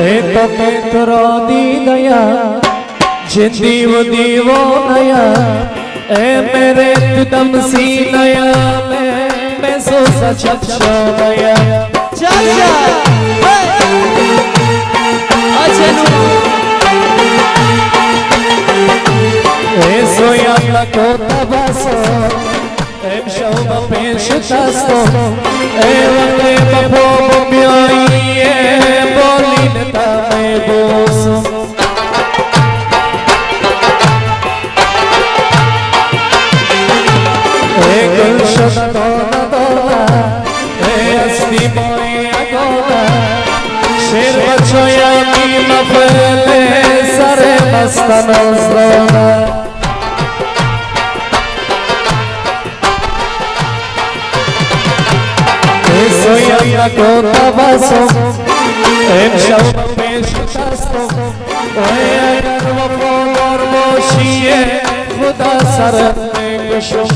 اے تو کہ ترا دیدیا جندی و دیوانیا اے میرے دم سینیا میں میں سو سچ شامیا چاچا Eso ja tako tabaso Em šalba penšetasto Evo treba pomogio i je Boline tame também bolso Engancha é da dona, dona É assim, mãe, agora. Cheira de sonhar e na beleza Rebasta nos dona Sonhando a conta, vai એમ સૌ પેશતસ્તો ઓય અરર વફો મોરમોશીએ ખુદા સરત ગુશમ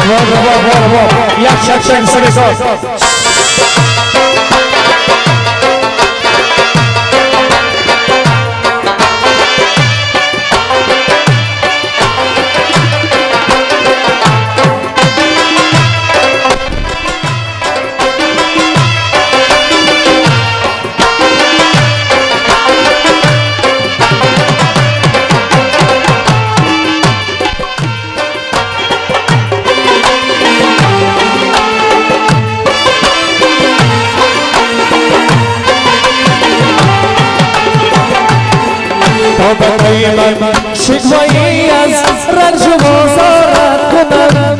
Whoa, whoa, whoa, whoa, whoa. Yak, yak, yak, yak, yak, yak, yak. شکوایی از رنج و مزارت کنم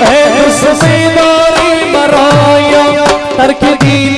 ای دوست میداری مرا ترک دیدارت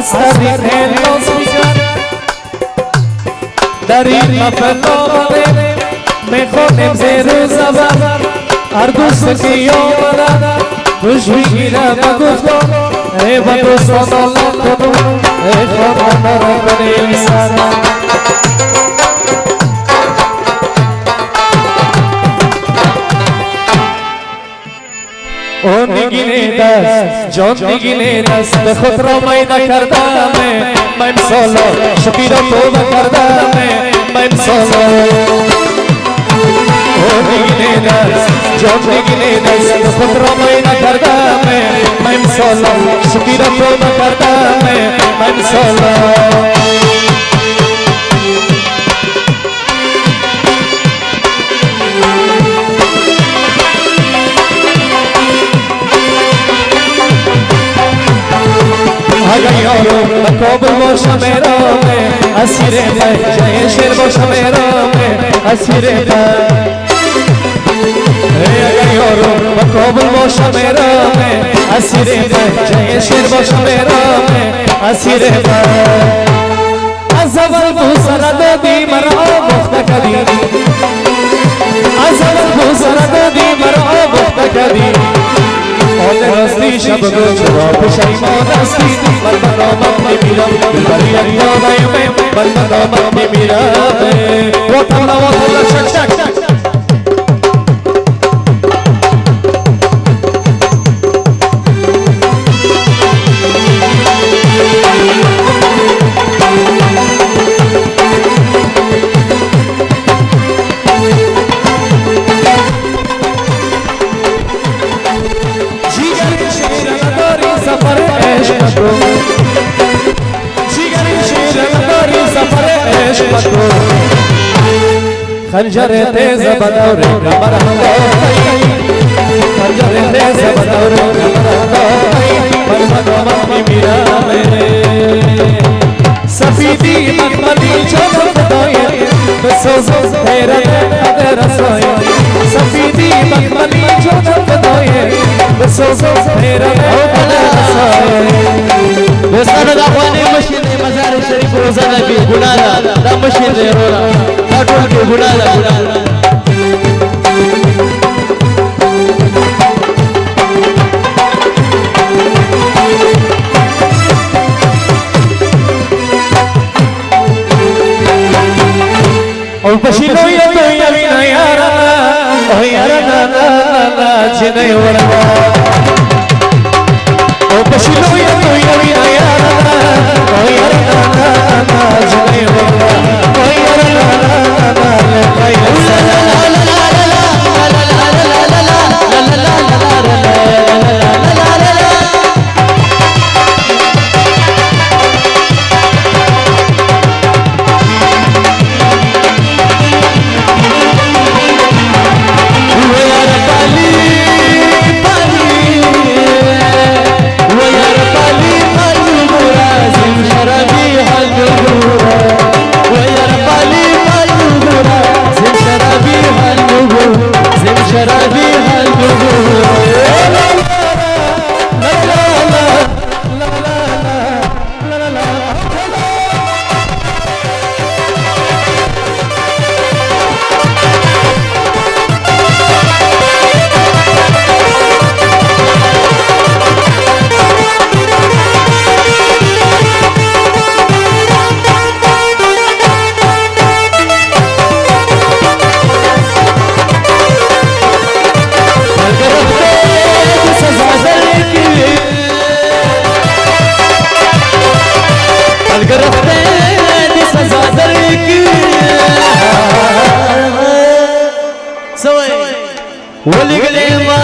Hasta vivendo sin llorar Dar y papel no vale Mejor en seres a bazar Arduz el que eu, va a dar Pues mi vida va a gusto Eva tu sono loco tu Eva tu sono loco tu Eva tu sono loco ای خدا را کنیم سرم او نگینه دست جان نگینه دست خود را میده کردم من سالا شبیرا توبه کردم من سالا او نگینه دست جان نگینه دست خود را میده کردم من سالا شبیرا توبه کردم من سالا کوب باش ایرانه اسیر پای جای شیر باش ایرانه اسیر قید یارو با کوب باش ایرانه اسیر پای جای شیر باش ایرانه اسیر قید از اول بو سرد دی مرا بخت کردی. از اول بو سرد دی مرا بخت کردی. حال راستی شب گوش را پشیمان استی من برآمد بندہ بندہ یک یادایم من مدامم نمیرم وطن وطن شک شک شک عشق تو خنجر تیز بدور کمر خنجر تیز بدور کمر ہندوئی من من میرا میرے سفیدی مقبلی چوک دوئی بسوز تیرا تیرا سوئی سفیدی مقبلی چوک دوئی بسوز تیرا شریف روزانه کې ګناه ده دا مشین دی وروره دا ټول کې ګناه ده ګناه ده او پشینو یا تو یا وینا یارا، او یارا نا نا نا نا چنه ورا او پشینو یا تو یا وینا یارا ஒலிகளே மா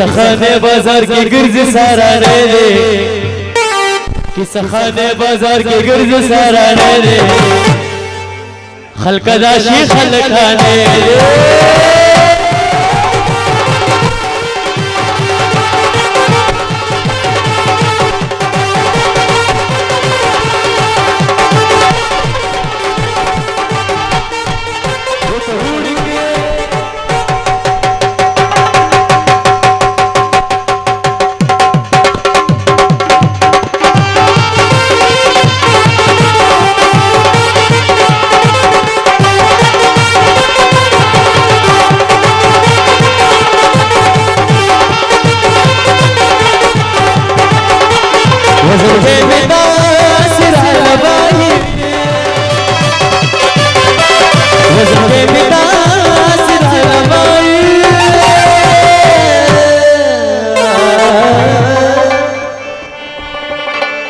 سخانه بازار کې ګرځي سارا نه دي کی سخانه بازار کې ګرځي سارا نه دي خلق دا شي خلقانه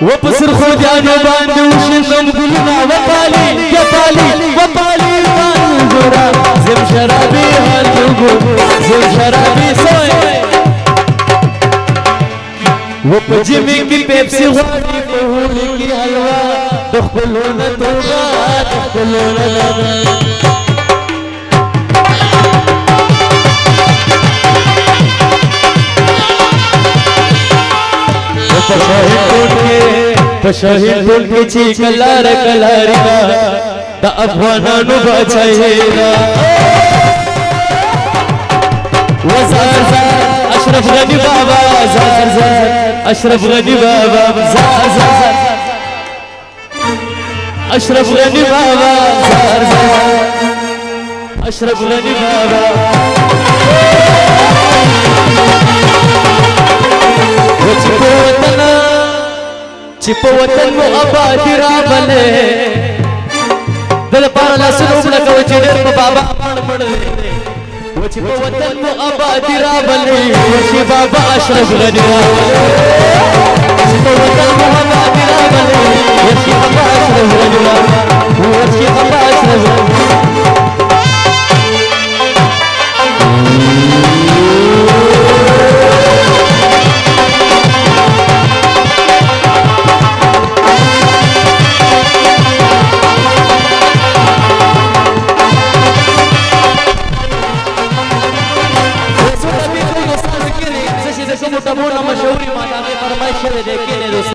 وبصر خدان باندې وشم ګلنا وپالي وپالي وپالي باندې ګورا زم شرابي هاتو ګو زم شرابي سوي و په جمی کې پیپسي غواړي په هولي کې حلوا د خپلونه توبه د خپلونه پشاہی ٹول کے چی کلار کلاری دا دا افغانانو بچائی دا وزار زار اشرف غنی بابا. زار زار اشرف غنی بابا. زار زار اشرف غنی بابا. زار زار اشرف غنی بابا. چې په وطن چې په وطن مو آباد را بلې دل پر لاسونو لګو چې ډېر په بابا پړ وچ په وطن مو آباد را بلې چې بابا اشرف غنی را بلې په وطن مو آباد را بلې چې بابا اشرف غنی را بلې چې بابا اشرف غنی